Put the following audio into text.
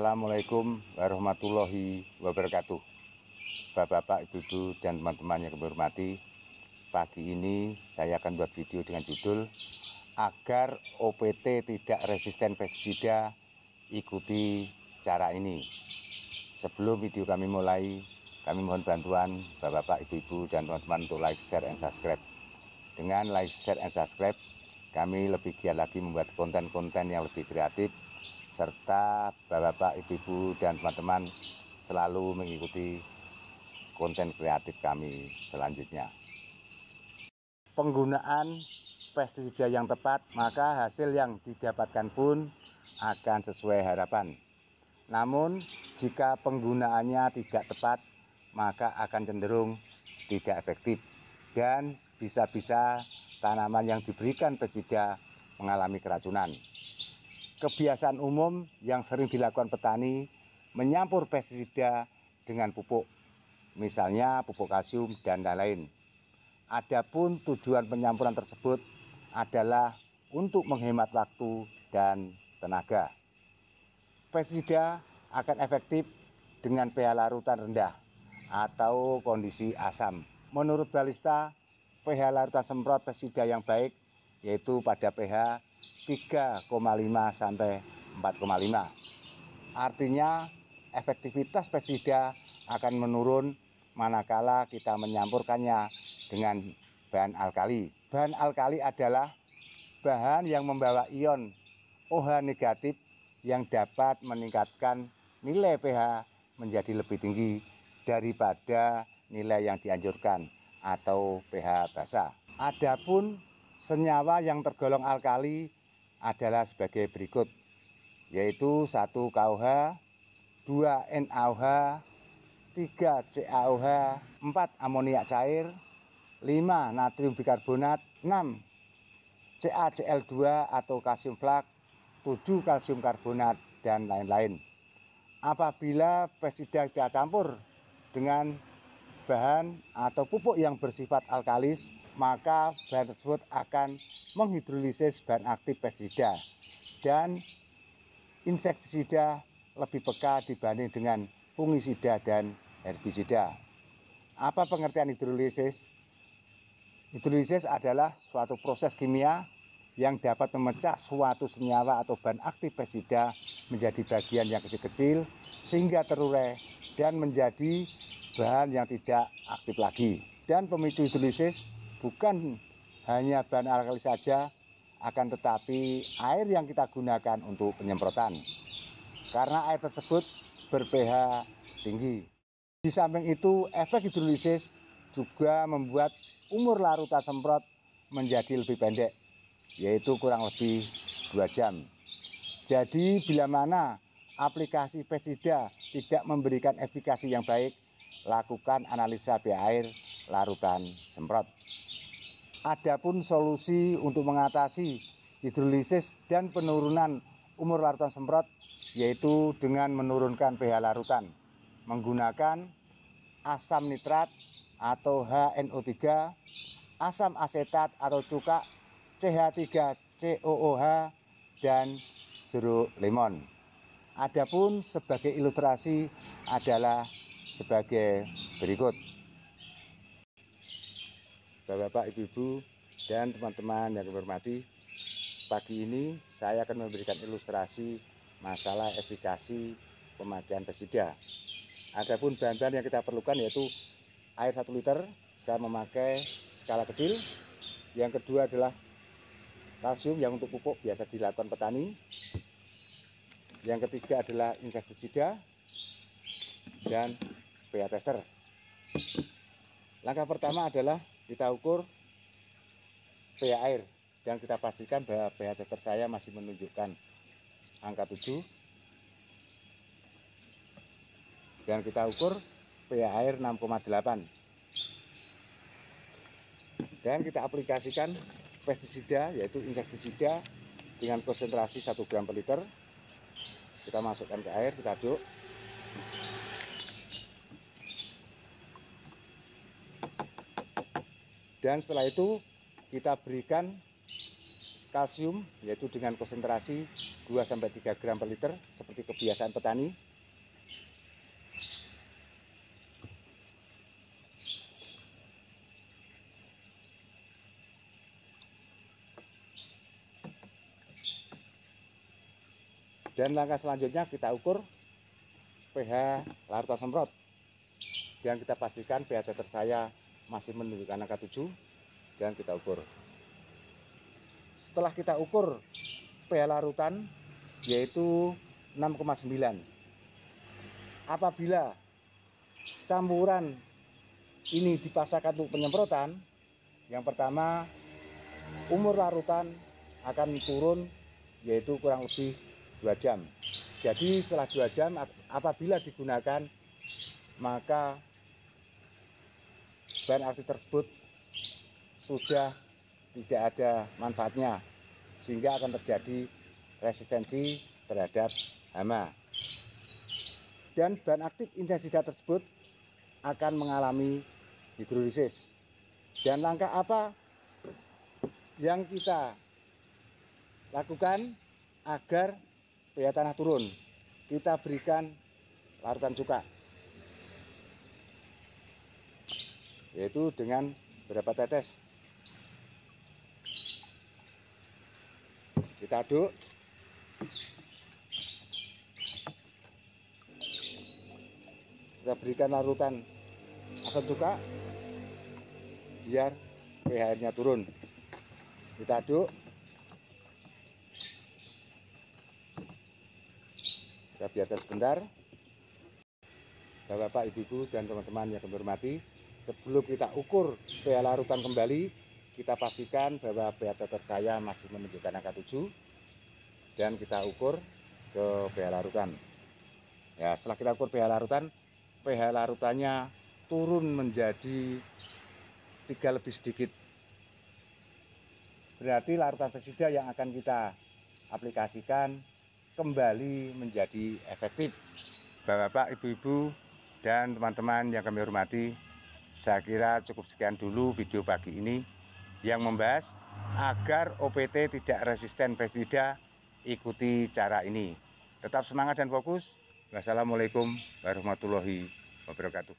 Assalamualaikum warahmatullahi wabarakatuh. Bapak-bapak, ibu-ibu, dan teman-teman yang kami Pagi ini saya akan buat video dengan judul Agar OPT tidak resisten pestisida Ikuti cara ini. Sebelum video kami mulai Kami mohon bantuan Bapak-bapak, ibu-ibu, dan teman-teman untuk like, share, and subscribe. Dengan like, share, and subscribe Kami lebih giat lagi membuat konten-konten yang lebih kreatif serta bapak-bapak, ibu-ibu, dan teman-teman selalu mengikuti konten kreatif kami selanjutnya. Penggunaan pestisida yang tepat, maka hasil yang didapatkan pun akan sesuai harapan. Namun, jika penggunaannya tidak tepat, maka akan cenderung tidak efektif dan bisa-bisa tanaman yang diberikan pestisida mengalami keracunan. Kebiasaan umum yang sering dilakukan petani menyampur pestisida dengan pupuk, misalnya pupuk kalsium dan lain-lain. Adapun tujuan penyampuran tersebut adalah untuk menghemat waktu dan tenaga. Pestisida akan efektif dengan pH larutan rendah atau kondisi asam. Menurut balista, pH larutan semprot pestisida yang baik yaitu pada pH 3,5 sampai 4,5. Artinya efektivitas pestisida akan menurun manakala kita menyampurkannya dengan bahan alkali. Bahan alkali adalah bahan yang membawa ion OH negatif yang dapat meningkatkan nilai pH menjadi lebih tinggi daripada nilai yang dianjurkan atau pH basah. Adapun senyawa yang tergolong alkali adalah sebagai berikut yaitu 1 KOH, 2 NaOH, 3 CaOH, 4 amoniak cair, 5 natrium bikarbonat, 6 CaCl2 atau kalsium flak, 7 kalsium karbonat dan lain-lain. Apabila pestisida kita campur dengan bahan atau pupuk yang bersifat alkalis maka bahan tersebut akan menghidrolisis bahan aktif pestisida dan insektisida lebih peka dibanding dengan fungisida dan herbisida. Apa pengertian hidrolisis? Hidrolisis adalah suatu proses kimia yang dapat memecah suatu senyawa atau bahan aktif pestisida menjadi bagian yang kecil-kecil sehingga terurai dan menjadi bahan yang tidak aktif lagi. Dan pemicu hidrolisis bukan hanya bahan alkali saja, akan tetapi air yang kita gunakan untuk penyemprotan. Karena air tersebut ber-pH tinggi. Di samping itu, efek hidrolisis juga membuat umur larutan semprot menjadi lebih pendek, yaitu kurang lebih 2 jam. Jadi bila mana aplikasi pestisida tidak memberikan efikasi yang baik, lakukan analisa pH air larutan semprot. Adapun solusi untuk mengatasi hidrolisis dan penurunan umur larutan semprot yaitu dengan menurunkan pH larutan menggunakan asam nitrat atau HNO3, asam asetat atau cuka, CH3COOH dan jeruk lemon. Adapun sebagai ilustrasi adalah sebagai berikut. Bapak-bapak, ibu-ibu, dan teman-teman yang hormati, pagi ini saya akan memberikan ilustrasi masalah efikasi pemakaian pesida. Adapun bahan-bahan yang kita perlukan yaitu air 1 liter, saya memakai skala kecil. Yang kedua adalah kalsium yang untuk pupuk biasa dilakukan petani. Yang ketiga adalah insektisida dan pH tester. Langkah pertama adalah kita ukur pH air dan kita pastikan bahwa pH tester saya masih menunjukkan angka 7 dan kita ukur pH air 6,8 dan kita aplikasikan pestisida yaitu insektisida dengan konsentrasi 1 gram per liter. Kita masukkan ke air kita aduk dan setelah itu kita berikan kalsium yaitu dengan konsentrasi 2-3 gram per liter seperti kebiasaan petani. Dan langkah selanjutnya kita ukur pH larutan semprot. Dan kita pastikan pH teter saya masih menunjukkan angka 7 dan kita ukur setelah kita ukur pH larutan yaitu 6,9 apabila campuran ini dipasangkan untuk penyemprotan yang pertama umur larutan akan turun yaitu kurang lebih dua jam. Jadi setelah dua jam apabila digunakan maka bahan aktif tersebut sudah tidak ada manfaatnya sehingga akan terjadi resistensi terhadap hama. Dan bahan aktif intensida tersebut akan mengalami hidrolisis. Dan langkah apa yang kita lakukan agar pH tanah turun kita berikan larutan cuka yaitu dengan beberapa tetes? Kita aduk. Kita berikan larutan. Asam cuka. Biar pH nya turun. Kita aduk. Kita biarkan sebentar. Bapak, Ibu, dan teman-teman yang kami hormati sebelum kita ukur pH larutan kembali kita pastikan bahwa pH teter saya masih menunjukkan angka 7 dan kita ukur ke pH larutan ya setelah kita ukur pH larutan pH larutannya turun menjadi tiga lebih sedikit. Berarti larutan pesida yang akan kita aplikasikan kembali menjadi efektif. Bapak, Ibu-ibu, dan teman-teman yang kami hormati, saya kira cukup sekian dulu video pagi ini yang membahas agar OPT tidak resisten pestisida, ikuti cara ini. Tetap semangat dan fokus. Wassalamualaikum warahmatullahi wabarakatuh.